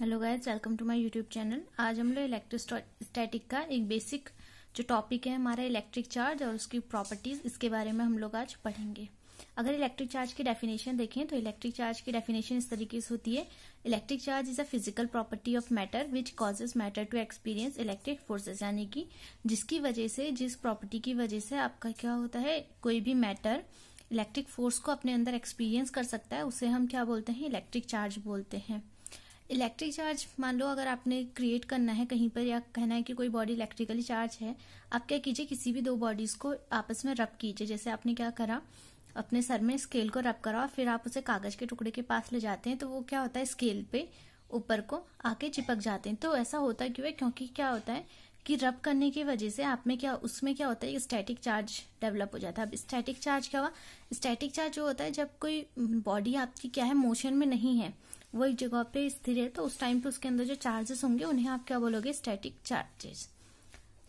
Hello guys welcome to my YouTube channel आज हम लोग इलेक्ट्रोस्टैटिक का एक बेसिक जो टॉपिक है हमारा इलेक्ट्रिक चार्ज और उसकी प्रॉपर्टीज़ इसके बारे में हम लोग आज पढ़ेंगे। अगर इलेक्ट्रिक चार्ज की डेफिनेशन देखें तो इलेक्ट्रिक चार्ज की डेफिनेशन इस तरीके से होती है। Electric charge is a physical property of matter which causes matter to experience electric forces यानी कि जिसकी वजह से, जिस प्रॉपर्टी की वजह से आपका क्या होता है, कोई भी मैटर इलेक्ट्रिक फोर्स को अपने अंदर एक्सपीरियंस कर सकता है, उसे हम क्या बोलते हैं इलेक्ट्रिक चार्ज बोलते हैं। इलेक्ट्रिक चार्ज मान लो अगर आपने क्रिएट करना है कहीं पर या कहना है कि कोई बॉडी इलेक्ट्रिकली चार्ज है, आप क्या कीजिए किसी भी दो बॉडीज को आपस में रब कीजिए। जैसे आपने क्या करा, अपने सर में स्केल को रब करा और फिर आप उसे कागज़ के टुकड़े के पास ले जाते हैं तो वो क्या होता है स्केल पे ऊपर को आके चिपक जाते हैं। तो ऐसा होता क्यों है? क्योंकि क्या होता है कि रब करने की वजह से आप में क्या, उसमें क्या होता है स्टैटिक चार्ज डेवलप हो जाता है। अब स्टैटिक चार्ज क्या हुआ? स्टैटिक चार्ज जो होता है, जब कोई बॉडी आपकी क्या है मोशन में नहीं है वो एक जगह पे स्थिर है तो उस टाइम पे उसके अंदर जो चार्जेस होंगे, उन्हें आप क्या बोलोगे? स्टैटिक चार्जेस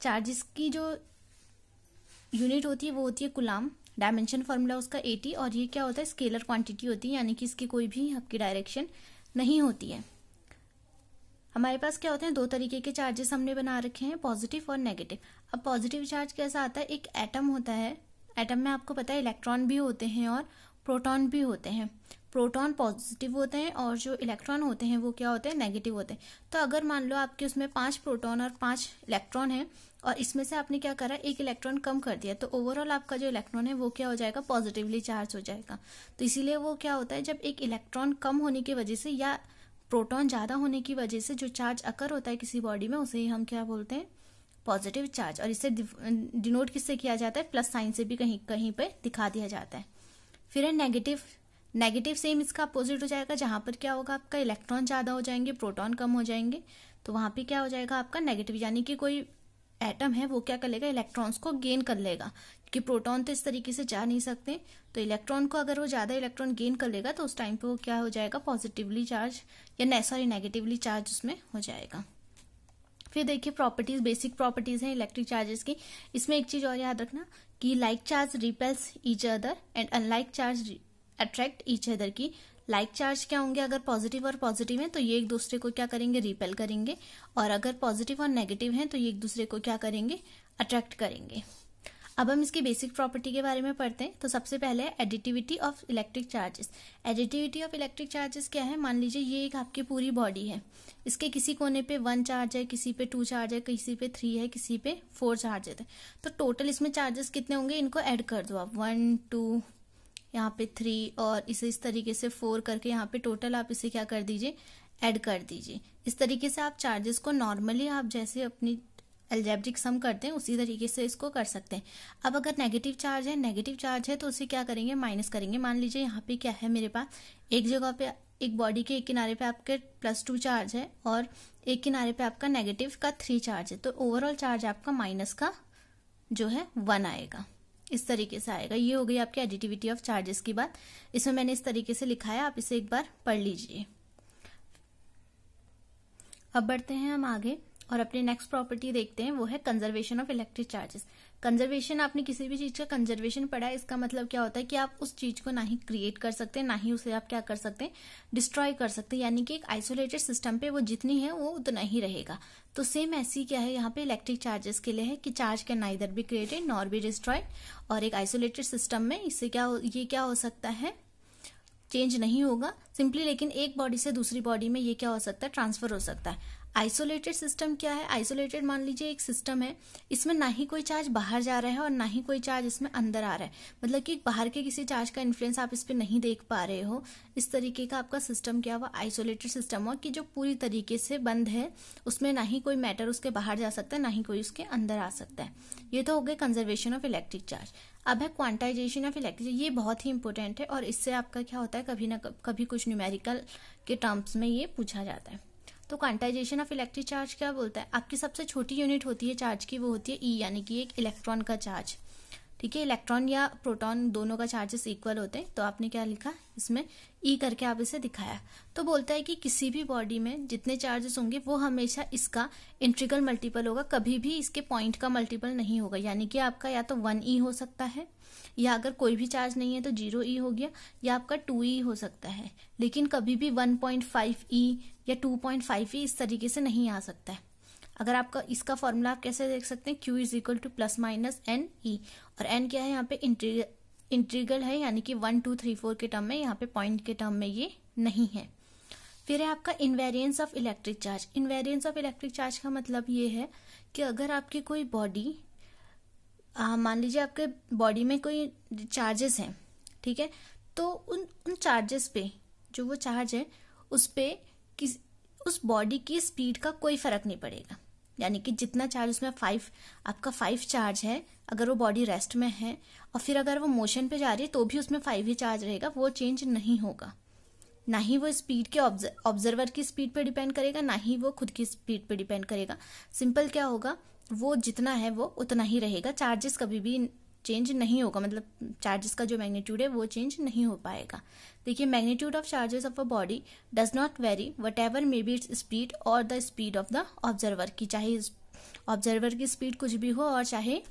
चार्जेस की जो यूनिट होती है, वो होती है कुलाम. डायमेंशन फॉर्मूला उसका 80 और ये क्या होता है? स्केलर क्वांटिटी होती है, यानी कि इसकी कोई भी आपकी डायरेक्शन नहीं होती है. हमारे पास क्या होते हैं? दो तरीके के चार्जेस हमने बना रखे हैं पॉजिटिव और नेगेटिव अब पॉजिटिव चार्ज कैसा आता है? एक एटम होता है. एटम में आपको पता है इलेक्ट्रॉन भी होते हैं और प्रोटॉन भी होते हैं। प्रोटॉन पॉजिटिव होते हैं और जो इलेक्ट्रॉन होते हैं, वो क्या होते हैं? नेगेटिव होते हैं। तो अगर मान लो आपके उसमें पाँच प्रोटॉन और पाँच इलेक्ट्रॉन है और इसमें से आपने क्या करा? एक इलेक्ट्रॉन कम कर दिया तो ओवरऑल आपका जो इलेक्ट्रॉन है, वो क्या हो जाएगा? पॉजिटिवली चार्ज हो जाएगा। तो इसीलिए वो क्या होता है? जब एक इलेक्ट्रॉन कम होने की वजह से या प्रोटॉन ज़्यादा होने की वजह से जो चार्ज अकर होता है किसी बॉडी में, उसे ही हम क्या बोलते हैं? पॉजिटिव चार्ज और इसे डिनोट किससे किया जाता है? प्लस साइन से भी कहीं कहीं पे दिखा दिया जाता है। फिर है नेगेटिव नेगेटिव सेम इसका अपोजिट हो जाएगा, जहाँ पर क्या होगा, आपका इलेक्ट्रॉन ज़्यादा हो जाएँगे प्रोटॉन कम हो जाएँगे तो वहाँ पे क्या हो जाएगा आपका नेगेटिव यानी कि कोई एटम है, वो क्या कर लेगा इलेक्ट्रॉन्स को गेन कर लेगा, क्योंकि प्रोटॉन तो इस तरीके से जा नहीं सकते तो इलेक्ट्रॉन को अगर वो ज़्यादा इलेक्ट्रॉन गेन कर लेगा तो उस टाइम पे वो क्या हो जाएगा पॉजिटिवली चार्ज या सॉरी नेगेटिवली चार्ज उसमें हो जाएगा. फिर देखिए प्रॉपर्टीज़ बेसिक प्रॉपर्टीज़ हैं इलेक्ट्रिक चार्जेस की। इसमें एक चीज़ और याद रखना कि like charge repels each other and unlike charge attract each other की। लाइक like चार्ज क्या होंगे अगर पॉजिटिव और पॉजिटिव है तो ये एक दूसरे को क्या करेंगे? रिपेल करेंगे। और अगर पॉजिटिव और नेगेटिव है तो ये एक दूसरे को क्या करेंगे? अट्रैक्ट करेंगे। अब हम इसकी बेसिक प्रॉपर्टी के बारे में पढ़ते हैं। तो सबसे पहले additivity of electric charges additivity of electric charges क्या है? मान लीजिए ये एक आपकी पूरी बॉडी है। इसके किसी कोने पे वन चार्ज है, किसी पे टू चार्ज है, किसी पे थ्री है, किसी पे फोर चार्ज है। तो टोटल इसमें चार्जेस कितने होंगे? इनको ऐड कर दो आप। वन टू यहाँ पे थ्री और इसे इस तरीके से फोर करके यहाँ पे टोटल आप इसे क्या कर दीजिए? ऐड कर दीजिए। इस तरीके से आप चार्जेस को नॉर्मली आप जैसे अपनी एल्जेब्रिक सम करते हैं, उसी तरीके से इसको कर सकते हैं। अब अगर नेगेटिव चार्ज है नेगेटिव चार्ज है तो उसे क्या करेंगे? माइनस करेंगे। मान लीजिए यहाँ पे क्या है मेरे पास? एक जगह पे, एक बॉडी के एक किनारे पे आपके प्लस टू चार्ज है और एक किनारे पे आपका नेगेटिव का थ्री चार्ज है। तो ओवरऑल चार्ज आपका माइनस का जो है वन आएगा। इस तरीके से आएगा। ये हो गई आपकी एडिटिविटी ऑफ़ चार्जेस की बात। इसमें मैंने इस तरीके से लिखा है, आप इसे एक बार पढ़ लीजिए। अब बढ़ते हैं हम आगे। और अपनी नेक्स्ट प्रॉपर्टी देखते हैं, वो है conservation of electric charges conservation आपने किसी भी चीज़ का कंजर्वेशन पढ़ा है, इसका मतलब क्या होता है कि आप उस चीज़ को ना ही क्रिएट कर सकते ना ही उसे आप क्या कर सकते हैं डिस्ट्रॉय कर सकते यानी कि एक आइसोलेटेड सिस्टम पे वो जितनी है वो उतना ही रहेगा। तो सेम ऐसी क्या है, यहाँ पे इलेक्ट्रिक चार्जेस के लिए है कि charge can neither be created nor be destroyed और एक आइसोलेटेड सिस्टम में इससे क्या ये क्या हो सकता है? चेंज नहीं होगा। सिंपली लेकिन एक बॉडी से दूसरी बॉडी में ये क्या हो सकता है? ट्रांसफ़र हो सकता है। आइसोलेटेड सिस्टम क्या है? आइसोलेटेड मान लीजिए एक सिस्टम है, इसमें ना ही कोई चार्ज बाहर जा रहा है और ना ही कोई चार्ज इसमें अंदर आ रहा है। मतलब कि बाहर के किसी चार्ज का इन्फ्लुएंस आप इस पर नहीं देख पा रहे हो। इस तरीके का आपका सिस्टम क्या हुआ? आइसोलेटेड सिस्टम हुआ कि जो पूरी तरीके से बंद है, उसमें ना ही कोई मैटर उसके बाहर जा सकता है, ना ही कोई उसके अंदर आ सकता है। ये तो हो गए कंजर्वेशन ऑफ़ इलेक्ट्रिक चार्ज अब है क्वांटाइजेशन ऑफ़ इलेक्ट्रिक ये बहुत ही इंपॉर्टेंट है और इससे आपका क्या होता है? कभी ना कभी कुछ न्यूमेरिकल के टर्म्स में ये पूछा जाता है। तो क्वांटाइजेशन ऑफ़ इलेक्ट्रिक चार्ज क्या बोलता है? आपकी सबसे छोटी यूनिट होती है चार्ज की वो होती है ई e, यानी कि एक इलेक्ट्रॉन का चार्ज ठीक है? इलेक्ट्रॉन या प्रोटॉन दोनों का चार्जेस इक्वल होते हैं। तो आपने क्या लिखा? इसमें ई e करके आप इसे दिखाया। तो बोलता है कि किसी भी बॉडी में जितने चार्जेस होंगे वो हमेशा इसका इंट्रिकल मल्टीपल होगा। कभी भी इसके पॉइंट का मल्टीपल नहीं होगा। यानी कि आपका या तो वन ई e हो सकता है या अगर कोई भी चार्ज नहीं है तो ज़ीरो ई e हो गया, या आपका टू ई हो सकता है। लेकिन कभी भी वन पॉइंट फाइव ई या टू पॉइंट फाइव ई इस तरीके से नहीं आ सकता है। अगर आपका, इसका फॉर्मूला आप कैसे देख सकते हैं? Q is equal to plus minus N E और एन क्या है? यहाँ पे इंट्रीगल है, यानी कि वन, टू, थ्री, फोर के टर्म में, यहाँ पे पॉइंट के टर्म में ये नहीं है। फिर है आपका invariance of electric charge invariance of electric charge का मतलब ये है कि अगर आपकी कोई बॉडी मान लीजिए आपके बॉडी में कोई चार्जेस हैं, ठीक है? तो उन उन चार्जेस पे, जो वो चार्ज है, उस पे किस, उस बॉडी की स्पीड का कोई फ़र्क नहीं पड़ेगा। यानी कि जितना चार्ज उसमें फाइव आपका फाइव चार्ज है, अगर वो बॉडी रेस्ट में है, और फिर अगर वो मोशन पे जा रही है तो भी उसमें फाइव ही चार्ज रहेगा, वो चेंज नहीं होगा। ना ही वो स्पीड के ऑब्जर्वर की स्पीड पे डिपेंड करेगा, ना ही वो खुद की स्पीड पे डिपेंड करेगा। सिंपल क्या होगा? वो जितना है वो उतना ही रहेगा। चार्जेस कभी भी चेंज नहीं होगा। मतलब चार्जेस का जो मैग्नीट्यूड है, वो चेंज नहीं हो पाएगा। देखिए magnitude of charges of a body does not vary whatever may be its speed और the speed of the observer की, चाहे ऑब्जर्वर की स्पीड कुछ भी हो और चाहे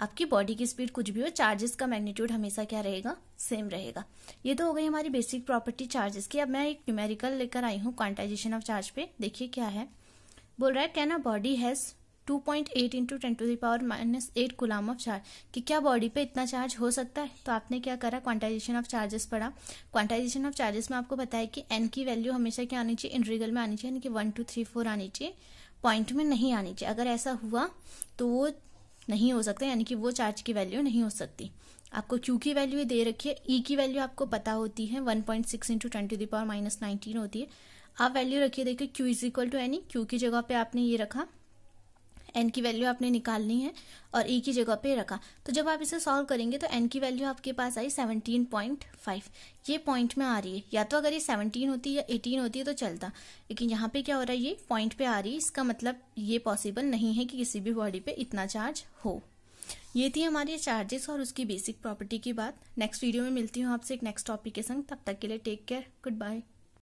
आपकी बॉडी की स्पीड कुछ भी हो चार्जेस का मैग्नीट्यूड हमेशा क्या रहेगा? सेम रहेगा। ये तो हो गई हमारी बेसिक प्रॉपर्टी चार्जेस की। अब मैं एक न्यूमेरिकल लेकर आई हूँ क्वांटाइजेशन ऑफ़ चार्ज पे। देखिए क्या है। बोल रहा है can a body has 2.8 point eight into ten to the power minus eight coulomb of charge कि क्या बॉडी पे इतना चार्ज हो सकता है? तो आपने क्या करा? क्वांटाइजेशन ऑफ़ चार्जेस पढ़ा। क्वांटाइजेशन ऑफ़ चार्जेस में आपको बताया कि एन की वैल्यू हमेशा क्या आनी चाहिए? इंट्रीगल में आनी चाहिए, यानी कि वन टू थ्री फोर आनी चाहिए। पॉइंट में नहीं आनी चाहिए। अगर ऐसा हुआ तो वो नहीं हो सकता, यानी कि वो चार्ज की वैल्यू नहीं हो सकती। आपको क्यू की वैल्यू दे रखी है। ई e की वैल्यू आपको पता होती है। One point six into ten to the power minus nineteen होती है। आप वैल्यू रखिए, देखिए Q is equal to any Q की जगह पे आपने ये रखा। एन की वैल्यू आपने निकालनी है और ई e की जगह पे रखा। तो जब आप इसे सॉल्व करेंगे तो एन की वैल्यू आपके पास आई सेवनटीन पॉइंट फाइव ये पॉइंट में आ रही है। या तो अगर ये सेवनटीन होती या एटीन होती है तो चलता। लेकिन यहाँ पे क्या हो रहा है? ये पॉइंट पे आ रही है। इसका मतलब ये पॉसिबल नहीं है कि किसी भी बॉडी पे इतना चार्ज हो। ये थी हमारी चार्जेस और उसकी बेसिक प्रॉपर्टी की बात। नेक्स्ट वीडियो में मिलती हूँ आपसे एक नेक्स्ट टॉपिक के संग। तब तक के लिए टेक केयर गुड बाय